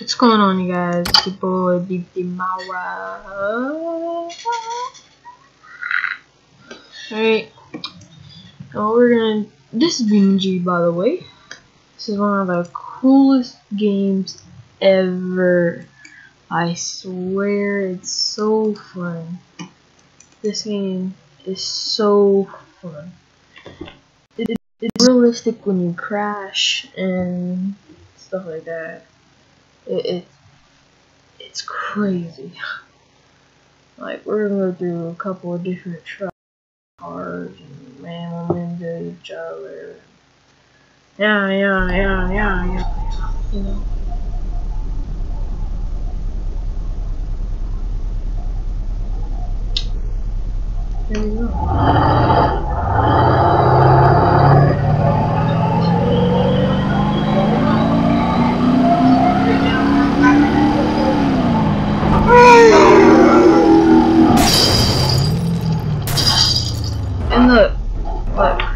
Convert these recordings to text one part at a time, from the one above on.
What's going on, you guys? It's your boy, DT Murrah. Alright. Now we're gonna. This is BeamNG, by the way. This is one of the coolest games ever. I swear, it's so fun. This game is so fun. It, it's realistic when you crash and stuff like that. It, it it's crazy. Like we're gonna go through a couple of different truck cars and ram them into each other. Yeah, yeah, yeah, yeah, yeah. You know. There we go.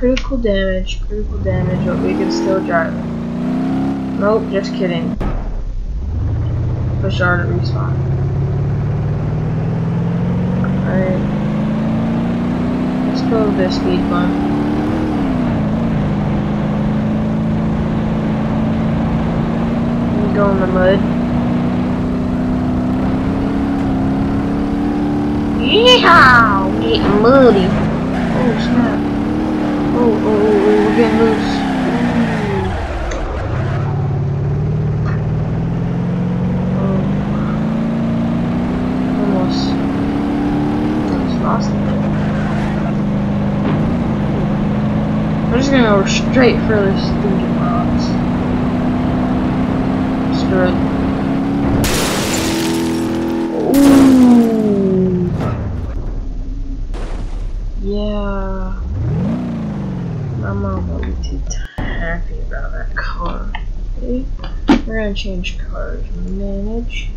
Critical damage, critical damage, but we can still drive it. Nope, just kidding. Push R to respawn. Alright. Let's go with this speed bump. Go in the mud. Yeehaw! Getting muddy. Oh snap. Oh, oh, oh, we're getting loose. Oh. Just gonna go straight for this stinking rocks. Screw it. Ooh. Yeah. My mom will be too happy about that car. Okay. We're gonna change cars. Manage.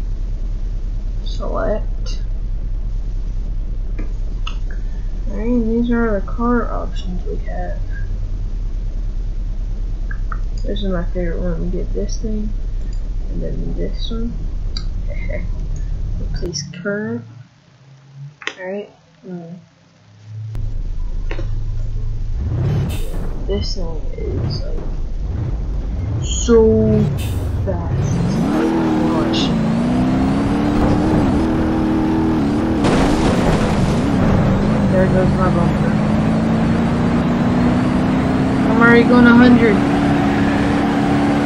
Select. Alright, these are the car options we have. This is my favorite one. We get this thing, and then this one. Replace current. Alright. Hmm. this thing is like so fast. There goes my bumper. I'm already going 100.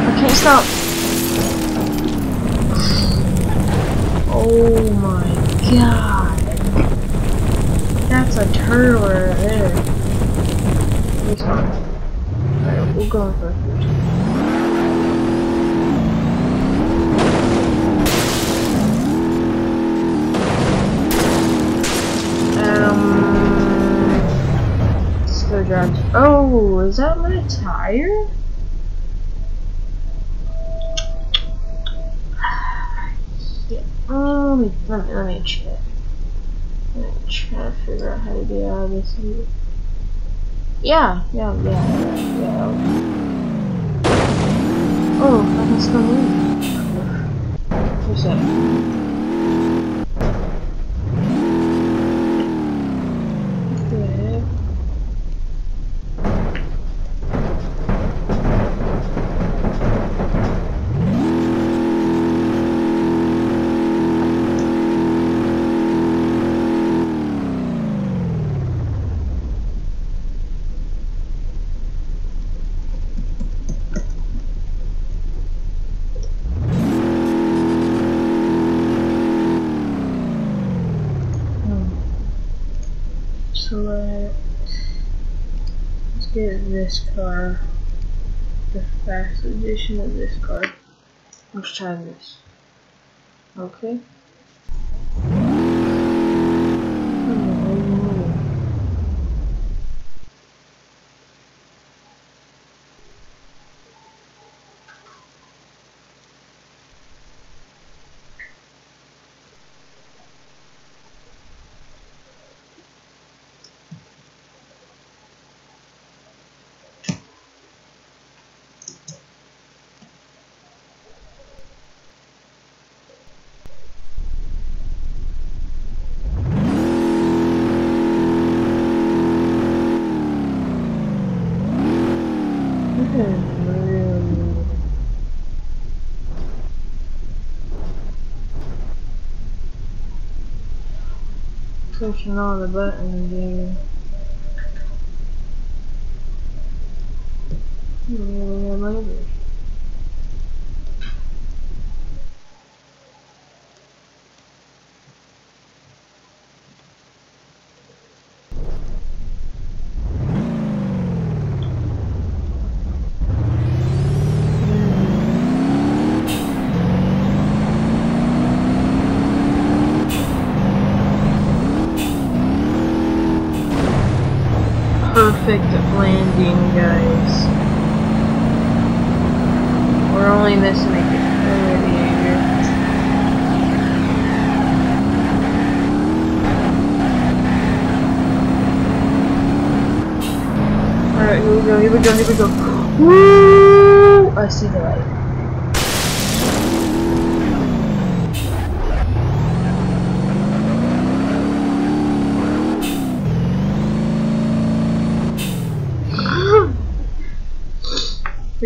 I can't stop. Oh my god. That's a turtle right there. We'll go for Oh, is that my tire? Yeah. Oh, let me, let me, check. Let me try to figure out how to get out of this. Yeah, yeah, yeah, yeah, yeah. Oh, I can still move. What's that? What select let's get this car the fast edition of this car. Let's try this. Okay pushing all the buttons, dude. Yeah, language. perfect landing, guys. We're only missing a radiator. Alright, here we go, here we go, here we go. Woo! I see the light.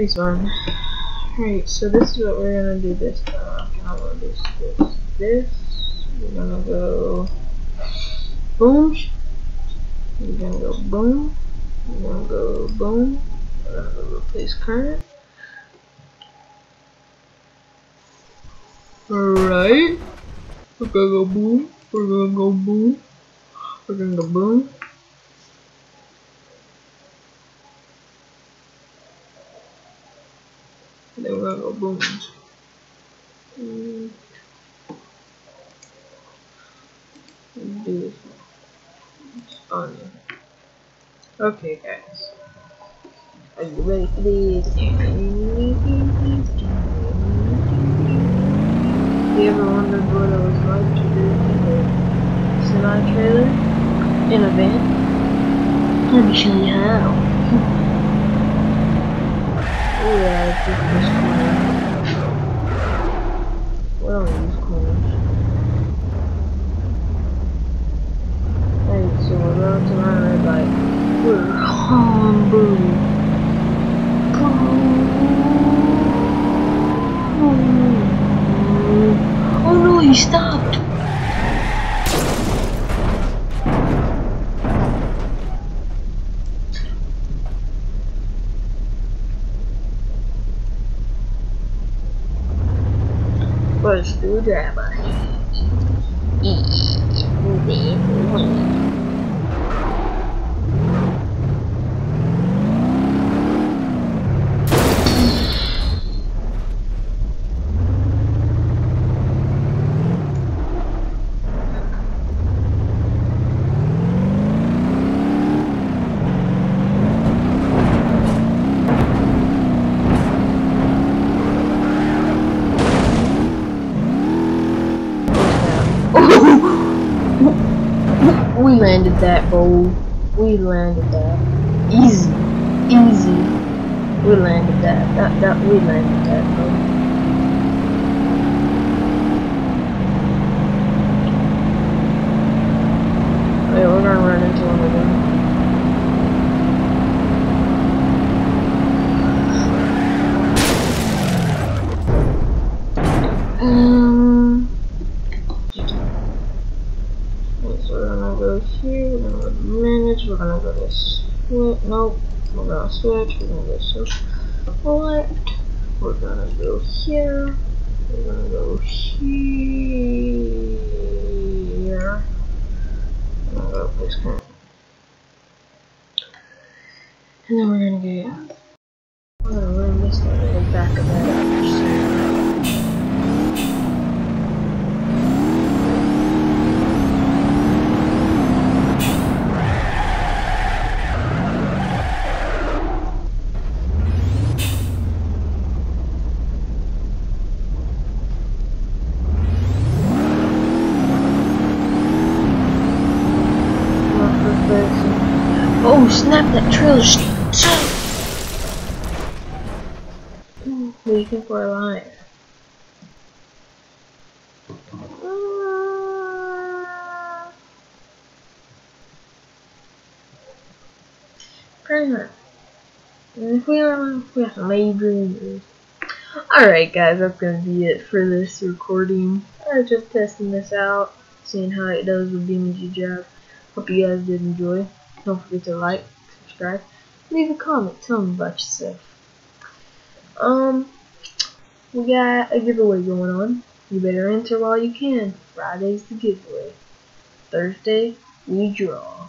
Pretty fun. Alright, so this is what we're gonna do this time. I'm gonna do this, this. We're gonna go boom. We're gonna go boom. We're gonna go boom. We're gonna go replace current. Alright. We're gonna go boom. We're gonna go boom. We're gonna go boom. Oh, do this Okay, guys. Are you ready for this? You ever wondered what it was like to do a semi trailer in a van? Let me show you how. Oh yeah, it's just this corner. What are these corners? Hey, so we're going to my red light. We're humble. Oh no, he stopped! for a screwdriver. we landed that, bro. We landed that. Easy. Easy. We landed that. That, that, we landed that, bro. Wait, we're gonna run into one of them. Um, so we're gonna go here, we're gonna go to manage, we're gonna go to switch, nope, we're gonna switch, we're gonna go select, we're gonna go here, we're gonna go here, we're. And then we're gonna get, we're gonna run this one in the back of that. Oh snap! That trailer's so. Waiting for a line. Pretty much. If we are, we have some. Alright, guys, that's gonna be it for this recording. I'm just testing this out, seeing how it does with BeamNG.drive. Hope you guys did enjoy. Don't forget to like, subscribe, leave a comment, tell me about yourself. Um, we got a giveaway going on. You better enter while you can. Friday's the giveaway. Thursday, we draw.